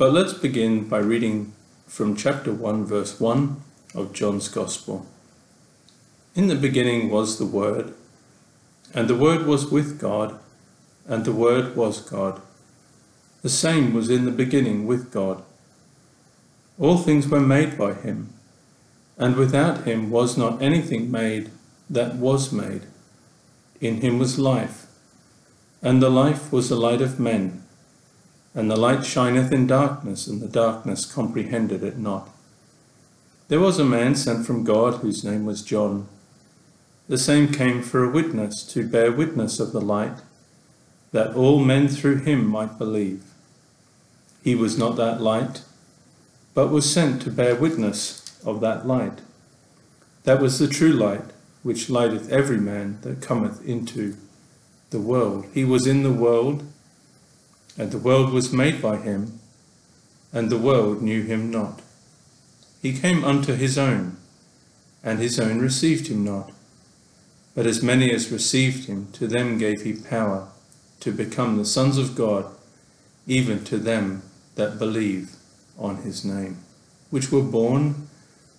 But let's begin by reading from chapter 1, verse 1 of John's Gospel. In the beginning was the Word, and the Word was with God, and the Word was God. The same was in the beginning with God. All things were made by him, and without him was not anything made that was made. In him was life, and the life was the light of men. And the light shineth in darkness, and the darkness comprehended it not. There was a man sent from God whose name was John. The same came for a witness to bear witness of the light, that all men through him might believe. He was not that light, but was sent to bear witness of that light. That was the true light, which lighteth every man that cometh into the world. He was in the world, and the world was made by him, and the world knew him not. He came unto his own, and his own received him not. But as many as received him, to them gave he power to become the sons of God, even to them that believe on his name, which were born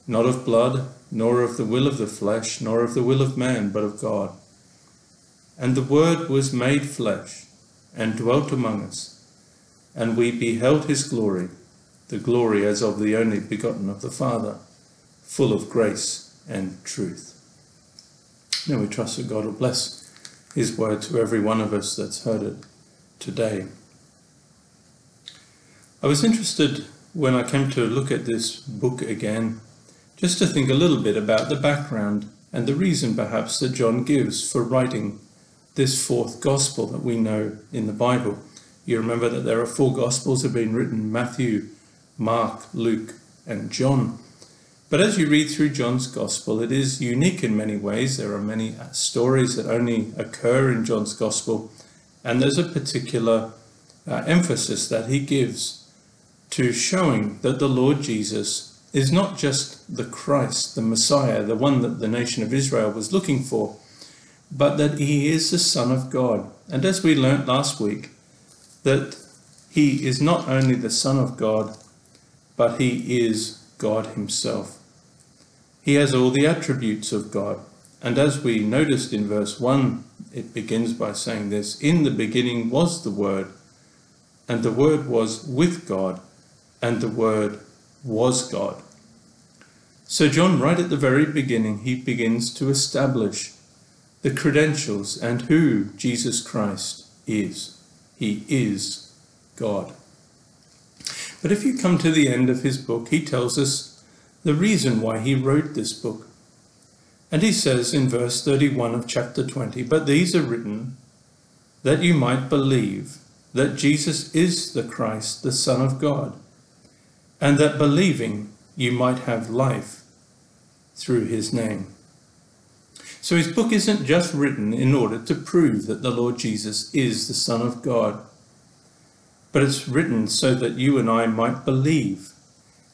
not of blood, nor of the will of the flesh, nor of the will of man, but of God. And the Word was made flesh, and dwelt among us, and we beheld his glory, the glory as of the only begotten of the Father, full of grace and truth. Now we trust that God will bless his word to every one of us that's heard it today. I was interested when I came to look at this book again, just to think a little bit about the background and the reason perhaps that John gives for writing this fourth gospel that we know in the Bible. You remember that there are four gospels that have been written Matthew, Mark, Luke, and John. But as you read through John's gospel, it is unique in many ways. There are many stories that only occur in John's gospel, and there's a particular uh, emphasis that he gives to showing that the Lord Jesus is not just the Christ, the Messiah, the one that the nation of Israel was looking for, but that he is the Son of God. And as we learnt last week, that he is not only the Son of God, but he is God himself. He has all the attributes of God. And as we noticed in verse 1, it begins by saying this In the beginning was the Word, and the Word was with God, and the Word was God. So, John, right at the very beginning, he begins to establish the credentials and who Jesus Christ is. He is God. But if you come to the end of his book, he tells us the reason why he wrote this book. And he says in verse 31 of chapter 20, But these are written that you might believe that Jesus is the Christ, the Son of God and that believing you might have life through his name. So his book isn't just written in order to prove that the Lord Jesus is the Son of God, but it's written so that you and I might believe.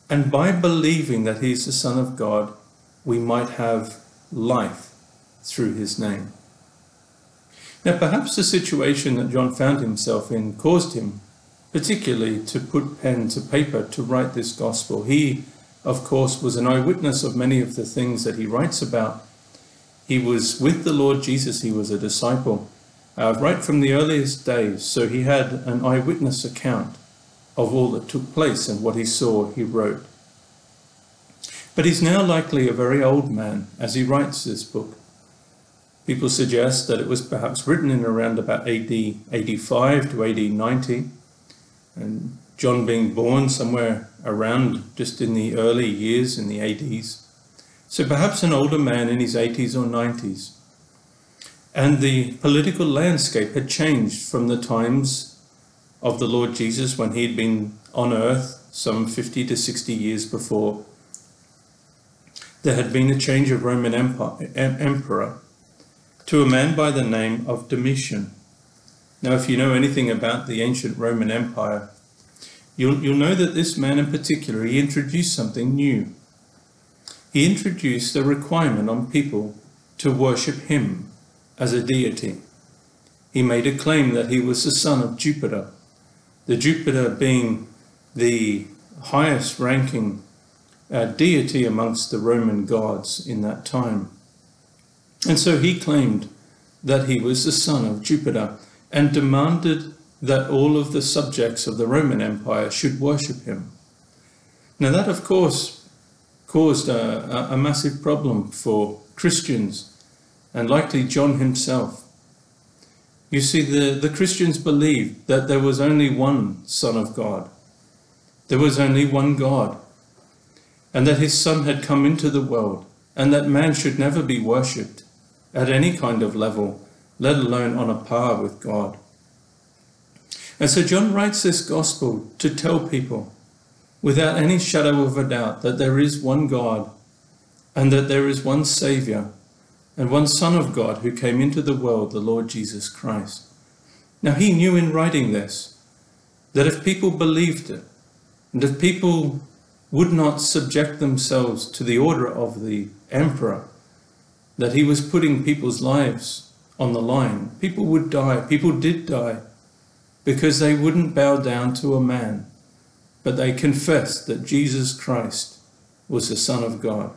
And by believing that he is the Son of God, we might have life through his name. Now, perhaps the situation that John found himself in caused him particularly to put pen to paper to write this gospel. He, of course, was an eyewitness of many of the things that he writes about. He was with the Lord Jesus, he was a disciple uh, right from the earliest days, so he had an eyewitness account of all that took place and what he saw, he wrote. But he's now likely a very old man as he writes this book. People suggest that it was perhaps written in around about AD 85 to AD 90 and John being born somewhere around just in the early years in the 80s. So perhaps an older man in his 80s or 90s. And the political landscape had changed from the times of the Lord Jesus when he had been on earth some 50 to 60 years before. There had been a change of Roman emperor to a man by the name of Domitian. Now, if you know anything about the ancient Roman Empire, you'll, you'll know that this man in particular, he introduced something new. He introduced a requirement on people to worship him as a deity. He made a claim that he was the son of Jupiter, the Jupiter being the highest ranking uh, deity amongst the Roman gods in that time. And so he claimed that he was the son of Jupiter and demanded that all of the subjects of the Roman Empire should worship him. Now, that of course caused a, a, massive problem for Christians and likely John himself. You see, the, the Christians believed that there was only one Son of God, there was only one God, and that his Son had come into the world, and that man should never be worshipped at any kind of level, let alone on a par with God. And so John writes this gospel to tell people, without any shadow of a doubt, that there is one God and that there is one Saviour and one Son of God who came into the world, the Lord Jesus Christ. Now, he knew in writing this that if people believed it, and if people would not subject themselves to the order of the emperor, that he was putting people's lives on the line. People would die. People did die because they wouldn't bow down to a man, but they confessed that Jesus Christ was the Son of God.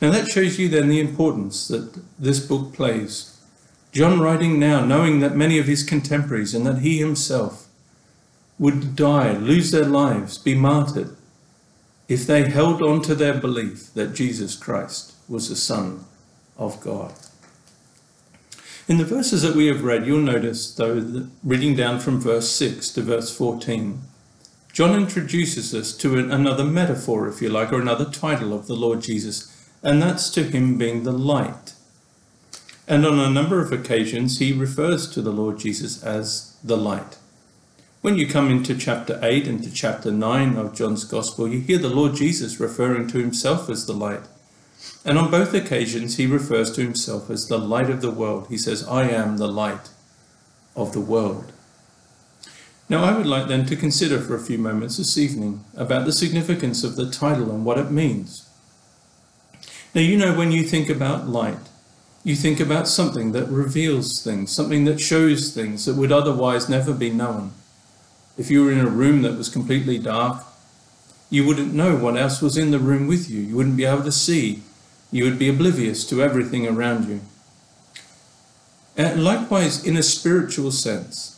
Now that shows you then the importance that this book plays. John writing now, knowing that many of his contemporaries and that he himself would die, lose their lives, be martyred, if they held on to their belief that Jesus Christ was the Son of God. In the verses that we have read, you'll notice, though, reading down from verse 6 to verse 14, John introduces us to another metaphor, if you like, or another title of the Lord Jesus, and that's to him being the light. And on a number of occasions, he refers to the Lord Jesus as the light. When you come into chapter 8 and to chapter 9 of John's Gospel, you hear the Lord Jesus referring to himself as the light. And on both occasions, he refers to himself as the light of the world. He says, I am the light of the world. Now, I would like then to consider for a few moments this evening about the significance of the title and what it means. Now, you know, when you think about light, you think about something that reveals things, something that shows things that would otherwise never be known. If you were in a room that was completely dark, you wouldn't know what else was in the room with you. You wouldn't be able to see you would be oblivious to everything around you. And likewise, in a spiritual sense,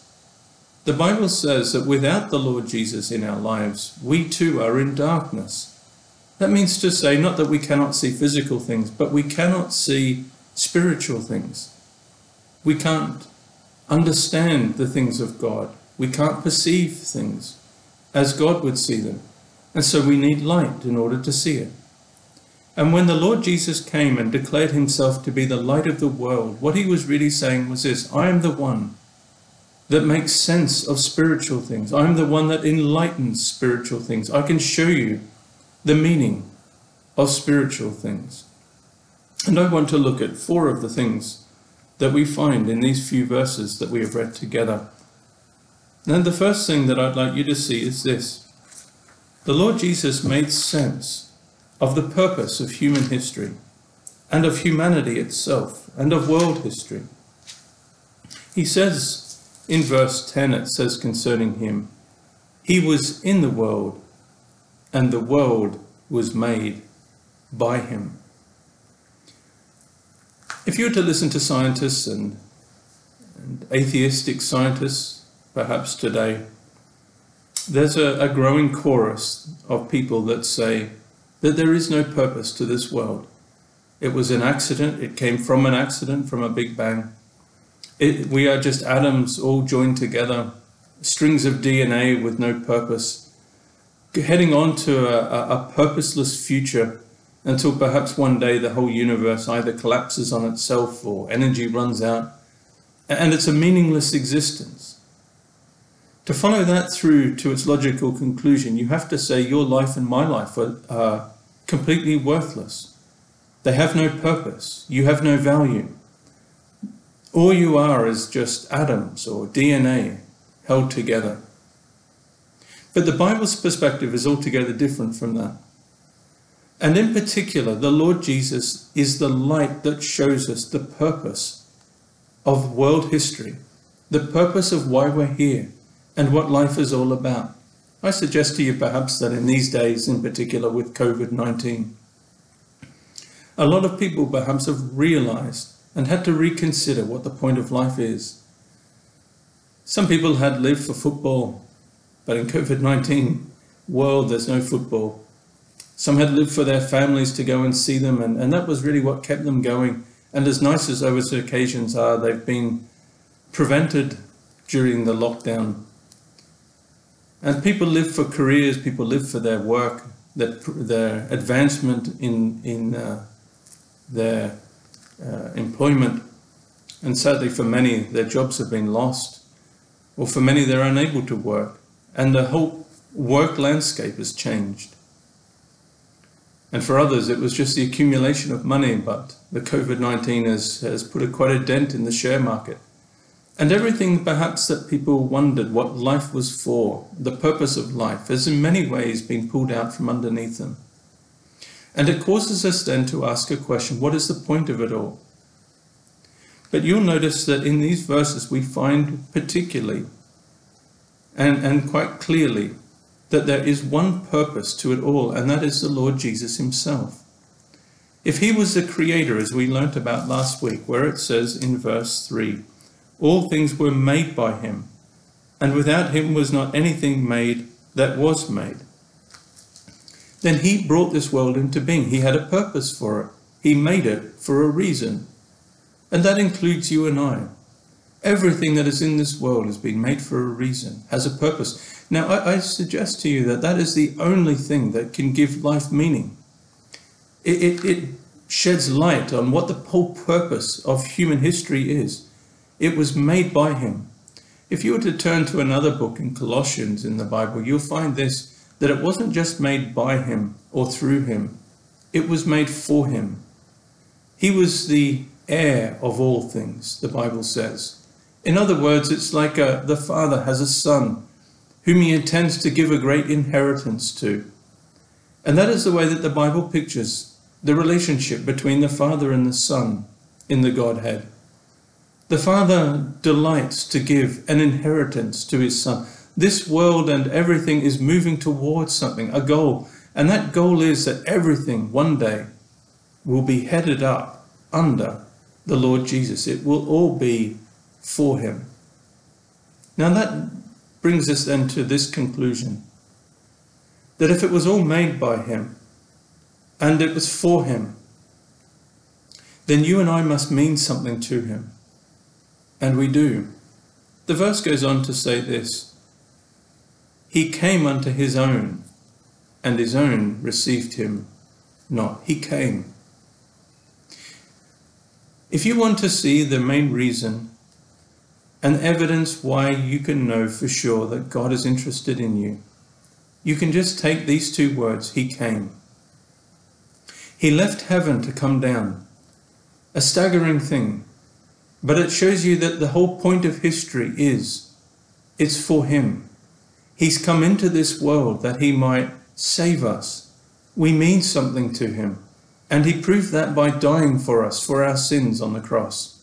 the Bible says that without the Lord Jesus in our lives, we too are in darkness. That means to say not that we cannot see physical things, but we cannot see spiritual things. We can't understand the things of God. We can't perceive things as God would see them. And so we need light in order to see it. And when the Lord Jesus came and declared himself to be the light of the world, what he was really saying was this I am the one that makes sense of spiritual things. I'm the one that enlightens spiritual things. I can show you the meaning of spiritual things. And I want to look at four of the things that we find in these few verses that we have read together. And the first thing that I'd like you to see is this the Lord Jesus made sense of the purpose of human history and of humanity itself and of world history. He says in verse 10, it says concerning him, He was in the world, and the world was made by him. If you were to listen to scientists and, and atheistic scientists, perhaps today, there's a, a growing chorus of people that say that there is no purpose to this world. It was an accident, it came from an accident, from a big bang. It, we are just atoms all joined together, strings of DNA with no purpose, heading on to a, a purposeless future until perhaps one day the whole universe either collapses on itself or energy runs out, and it's a meaningless existence. To follow that through to its logical conclusion, you have to say your life and my life are, are completely worthless. They have no purpose. You have no value. All you are is just atoms or DNA held together. But the Bible's perspective is altogether different from that. And in particular, the Lord Jesus is the light that shows us the purpose of world history, the purpose of why we're here, and what life is all about. I suggest to you perhaps that in these days, in particular with COVID 19, a lot of people perhaps have realized and had to reconsider what the point of life is. Some people had lived for football, but in COVID 19 world, there's no football. Some had lived for their families to go and see them, and, and that was really what kept them going. And as nice as those occasions are, they've been prevented during the lockdown. And people live for careers, people live for their work, their, their advancement in, in uh, their uh, employment. And sadly, for many, their jobs have been lost, or for many, they're unable to work. And the whole work landscape has changed. And for others, it was just the accumulation of money, but the COVID 19 has, has put a, quite a dent in the share market. And everything perhaps that people wondered what life was for, the purpose of life, has in many ways been pulled out from underneath them. And it causes us then to ask a question what is the point of it all? But you'll notice that in these verses we find particularly and, and quite clearly that there is one purpose to it all, and that is the Lord Jesus Himself. If He was the Creator, as we learnt about last week, where it says in verse 3, all things were made by Him, and without Him was not anything made that was made. Then He brought this world into being. He had a purpose for it. He made it for a reason. And that includes you and I. Everything that is in this world has been made for a reason, has a purpose. Now, I, I, suggest to you that that is the only thing that can give life meaning. It, it, it sheds light on what the whole purpose of human history is. It was made by him. If you were to turn to another book in Colossians in the Bible, you'll find this that it wasn't just made by him or through him, it was made for him. He was the heir of all things, the Bible says. In other words, it's like a, the father has a son whom he intends to give a great inheritance to. And that is the way that the Bible pictures the relationship between the Father and the Son in the Godhead. The Father delights to give an inheritance to his Son. This world and everything is moving towards something, a goal. And that goal is that everything one day will be headed up under the Lord Jesus. It will all be for him. Now that brings us then to this conclusion that if it was all made by him and it was for him, then you and I must mean something to him. And we do. The verse goes on to say this He came unto his own, and his own received him not. He came. If you want to see the main reason and evidence why you can know for sure that God is interested in you. You can just take these two words, He came. He left heaven to come down. A staggering thing, but it shows you that the whole point of history is it's for Him. He's come into this world that He might save us. We mean something to Him, and He proved that by dying for us, for our sins on the cross.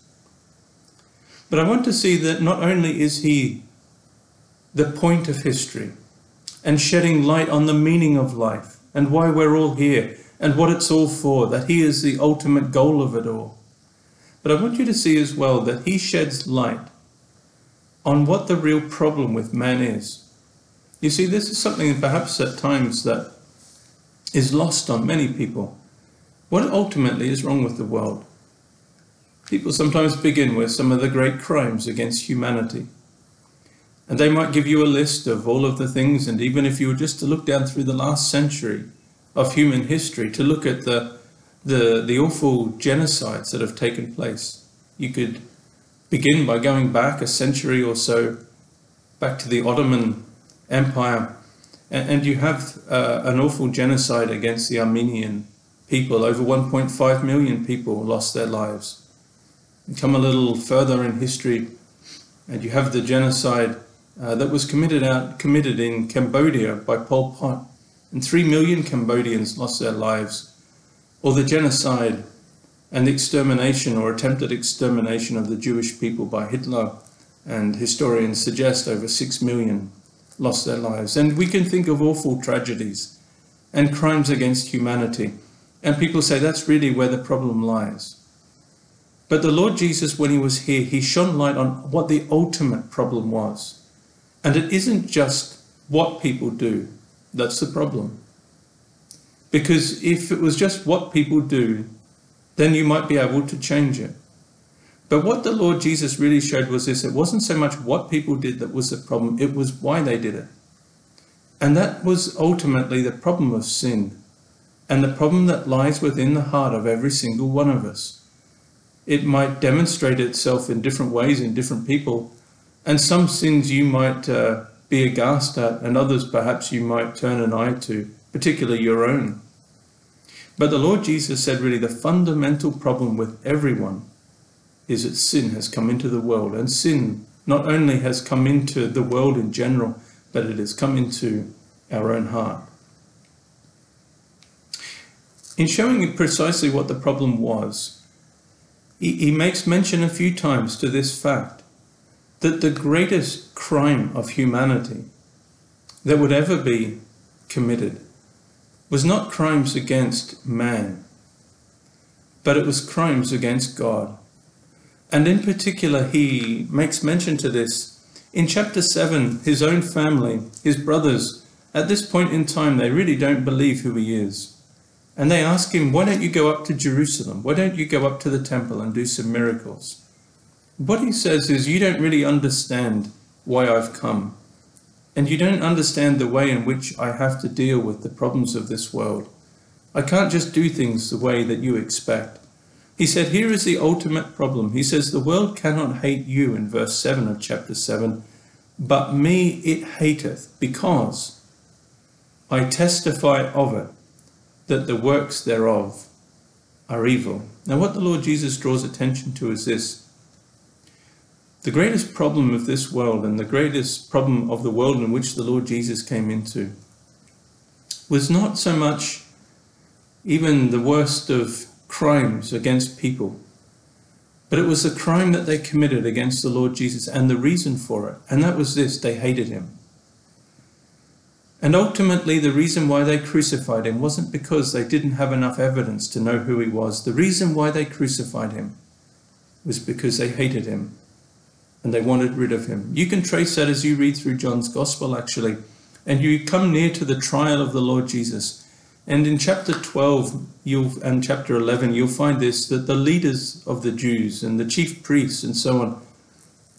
But I want to see that not only is he the point of history and shedding light on the meaning of life and why we're all here and what it's all for, that he is the ultimate goal of it all. But I want you to see as well that he sheds light on what the real problem with man is. You see, this is something perhaps at times that is lost on many people. What ultimately is wrong with the world? People sometimes begin with some of the great crimes against humanity. And they might give you a list of all of the things, and even if you were just to look down through the last century of human history, to look at the, the, the awful genocides that have taken place, you could begin by going back a century or so, back to the Ottoman Empire, and, and you have uh, an awful genocide against the Armenian people. Over 1.5 million people lost their lives. Come a little further in history, and you have the genocide uh, that was committed out committed in Cambodia by Pol Pot, and three million Cambodians lost their lives, or the genocide and extermination or attempted extermination of the Jewish people by Hitler, and historians suggest over six million lost their lives. And we can think of awful tragedies and crimes against humanity. And people say that's really where the problem lies. But the Lord Jesus, when he was here, he shone light on what the ultimate problem was. And it isn't just what people do that's the problem. Because if it was just what people do, then you might be able to change it. But what the Lord Jesus really showed was this it wasn't so much what people did that was the problem, it was why they did it. And that was ultimately the problem of sin and the problem that lies within the heart of every single one of us. It might demonstrate itself in different ways in different people, and some sins you might uh, be aghast at, and others perhaps you might turn an eye to, particularly your own. But the Lord Jesus said, really, the fundamental problem with everyone is that sin has come into the world, and sin not only has come into the world in general, but it has come into our own heart. In showing precisely what the problem was, he, he makes mention a few times to this fact that the greatest crime of humanity that would ever be committed was not crimes against man, but it was crimes against God. And in particular, he makes mention to this. In chapter 7, his own family, his brothers, at this point in time, they really don't believe who he is. And they ask him, Why don't you go up to Jerusalem? Why don't you go up to the temple and do some miracles? What he says is, You don't really understand why I've come. And you don't understand the way in which I have to deal with the problems of this world. I can't just do things the way that you expect. He said, Here is the ultimate problem. He says, The world cannot hate you in verse 7 of chapter 7, but me it hateth, because I testify of it that the works thereof are evil. Now, what the Lord Jesus draws attention to is this the greatest problem of this world and the greatest problem of the world in which the Lord Jesus came into was not so much even the worst of crimes against people, but it was the crime that they committed against the Lord Jesus and the reason for it. And that was this they hated him. And ultimately, the reason why they crucified him wasn't because they didn't have enough evidence to know who he was. The reason why they crucified him was because they hated him and they wanted rid of him. You can trace that as you read through John's Gospel, actually, and you come near to the trial of the Lord Jesus. And in chapter 12 you'll, and chapter 11, you'll find this that the leaders of the Jews and the chief priests and so on,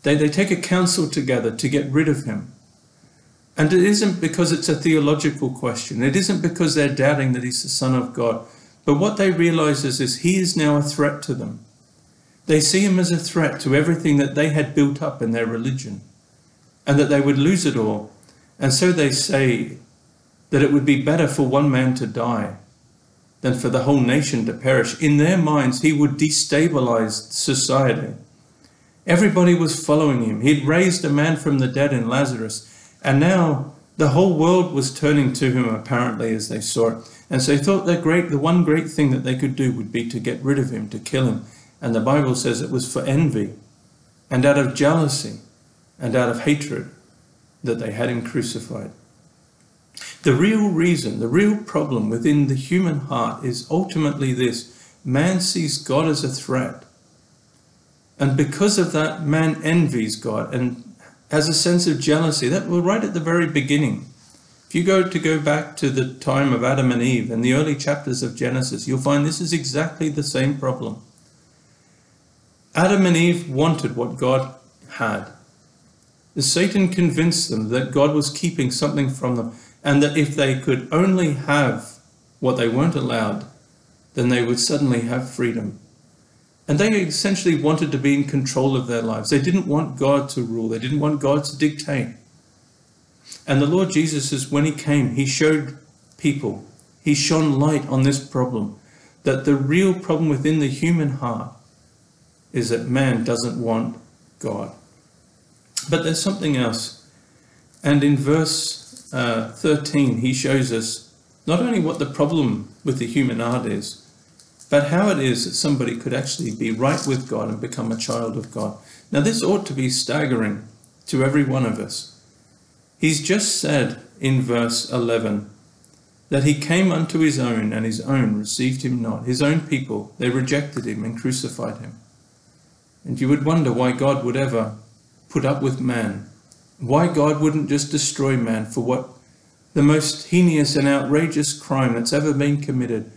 they, they take a council together to get rid of him. And it isn't because it's a theological question. It isn't because they're doubting that he's the Son of God. But what they realize is this he is now a threat to them. They see him as a threat to everything that they had built up in their religion and that they would lose it all. And so they say that it would be better for one man to die than for the whole nation to perish. In their minds, he would destabilize society. Everybody was following him. He'd raised a man from the dead in Lazarus, and now the whole world was turning to him apparently as they saw it. And so they thought that great the one great thing that they could do would be to get rid of him, to kill him. And the Bible says it was for envy and out of jealousy and out of hatred that they had him crucified. The real reason, the real problem within the human heart is ultimately this man sees God as a threat. And because of that, man envies God and has a sense of jealousy. That was right at the very beginning. If you go to go back to the time of Adam and Eve and the early chapters of Genesis, you'll find this is exactly the same problem. Adam and Eve wanted what God had. Satan convinced them that God was keeping something from them and that if they could only have what they weren't allowed, then they would suddenly have freedom. And they essentially wanted to be in control of their lives. They didn't want God to rule. They didn't want God to dictate. And the Lord Jesus, when he came, he showed people, he shone light on this problem, that the real problem within the human heart is that man doesn't want God. But there's something else. And in verse uh, 13, he shows us not only what the problem with the human heart is, but how it is that somebody could actually be right with God and become a child of God. Now, this ought to be staggering to every one of us. He's just said in verse 11 that he came unto his own, and his own received him not. His own people, they rejected him and crucified him. And you would wonder why God would ever put up with man. Why God wouldn't just destroy man for what the most heinous and outrageous crime that's ever been committed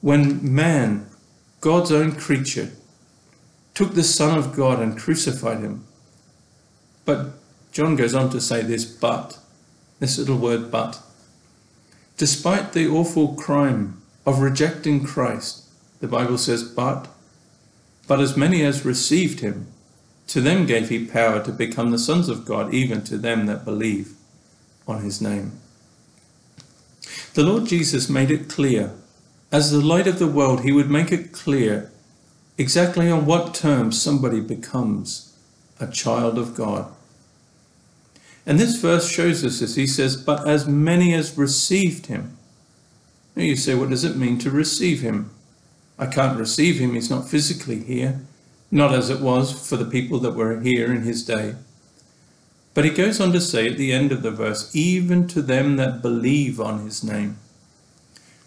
when man, God's own creature, took the Son of God and crucified him. But John goes on to say this but, this little word but. Despite the awful crime of rejecting Christ, the Bible says, but, but as many as received him, to them gave he power to become the sons of God, even to them that believe on his name. The Lord Jesus made it clear, as the light of the world, he would make it clear exactly on what terms somebody becomes a child of God. And this verse shows us this. He says, But as many as received him. Now you say, What does it mean to receive him? I can't receive him. He's not physically here, not as it was for the people that were here in his day. But he goes on to say at the end of the verse, even to them that believe on his name.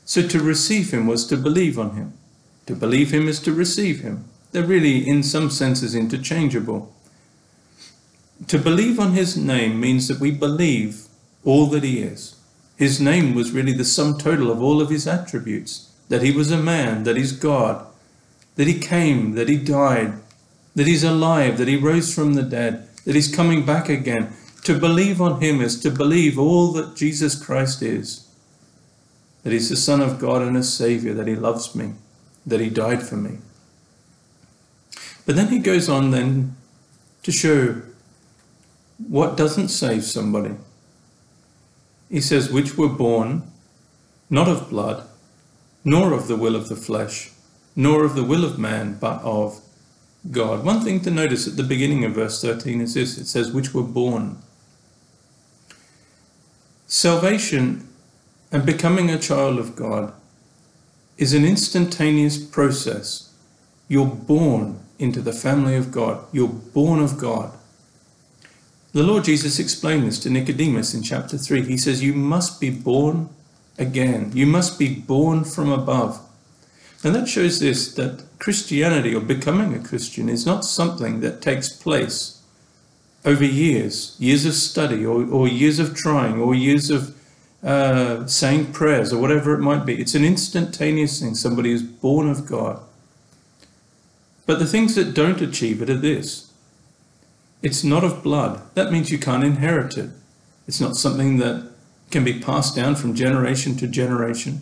So to receive him was to believe on him. To believe him is to receive him. They're really, in some senses, interchangeable. To believe on his name means that we believe all that he is. His name was really the sum total of all of his attributes that he was a man, that he's God, that he came, that he died, that he's alive, that he rose from the dead, that he's coming back again. To believe on him is to believe all that Jesus Christ is that he's the Son of God and a Savior, that he loves me, that he died for me. But then he goes on then to show what doesn't save somebody? He says, which were born not of blood, nor of the will of the flesh, nor of the will of man, but of God. One thing to notice at the beginning of verse 13 is this it says, which were born. Salvation and becoming a child of God is an instantaneous process. You're born into the family of God, you're born of God. The Lord Jesus explained this to Nicodemus in chapter 3. He says, You must be born again. You must be born from above. And that shows this that Christianity or becoming a Christian is not something that takes place over years, years of study or, or years of trying or years of uh, saying prayers or whatever it might be. It's an instantaneous thing. Somebody is born of God. But the things that don't achieve it are this it's not of blood. That means you can't inherit it. It's not something that can be passed down from generation to generation.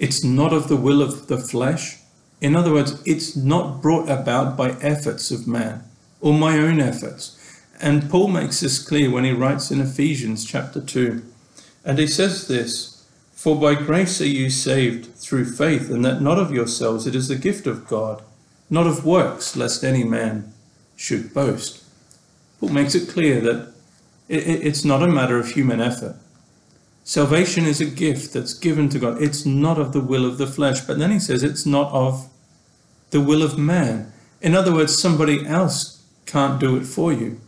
It's not of the will of the flesh. In other words, it's not brought about by efforts of man or my own efforts. And Paul makes this clear when he writes in Ephesians chapter 2. And he says this For by grace are you saved through faith, and that not of yourselves, it is the gift of God, not of works, lest any man should boast. Paul makes it clear that it's not a matter of human effort. Salvation is a gift that's given to God. It's not of the will of the flesh. But then he says it's not of the will of man. In other words, somebody else can't do it for you.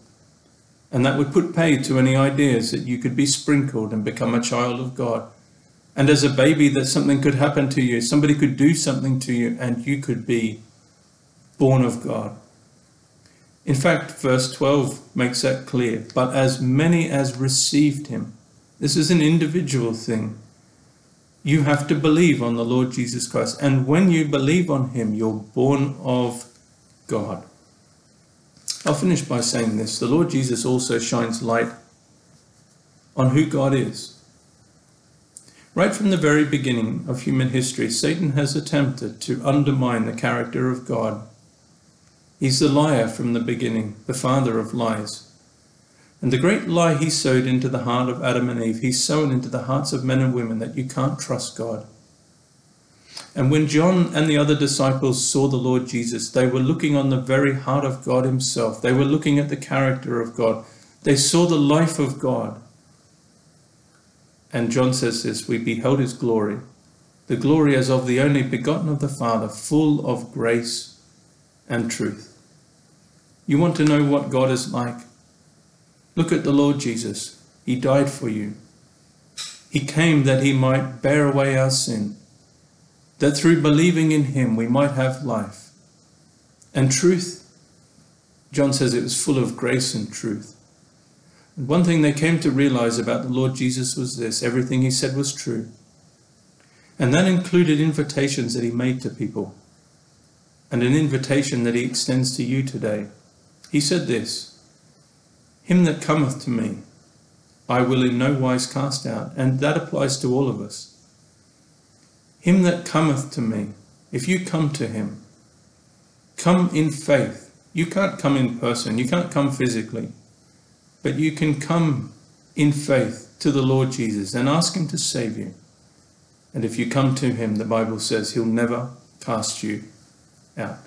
And that would put pay to any ideas that you could be sprinkled and become a child of God. And as a baby, that something could happen to you. Somebody could do something to you and you could be born of God. In fact, verse 12 makes that clear. But as many as received him, this is an individual thing. You have to believe on the Lord Jesus Christ. And when you believe on him, you're born of God. I'll finish by saying this. The Lord Jesus also shines light on who God is. Right from the very beginning of human history, Satan has attempted to undermine the character of God He's the liar from the beginning, the father of lies. And the great lie he sowed into the heart of Adam and Eve, he's sown into the hearts of men and women that you can't trust God. And when John and the other disciples saw the Lord Jesus, they were looking on the very heart of God himself. They were looking at the character of God. They saw the life of God. And John says this, we beheld his glory, the glory as of the only begotten of the Father, full of grace and truth. You want to know what God is like? Look at the Lord Jesus. He died for you. He came that he might bear away our sin, that through believing in him we might have life. And truth, John says it was full of grace and truth. And one thing they came to realize about the Lord Jesus was this everything he said was true. And that included invitations that he made to people, and an invitation that he extends to you today. He said this Him that cometh to me, I will in no wise cast out. And that applies to all of us. Him that cometh to me, if you come to him, come in faith. You can't come in person, you can't come physically, but you can come in faith to the Lord Jesus and ask him to save you. And if you come to him, the Bible says he'll never cast you out.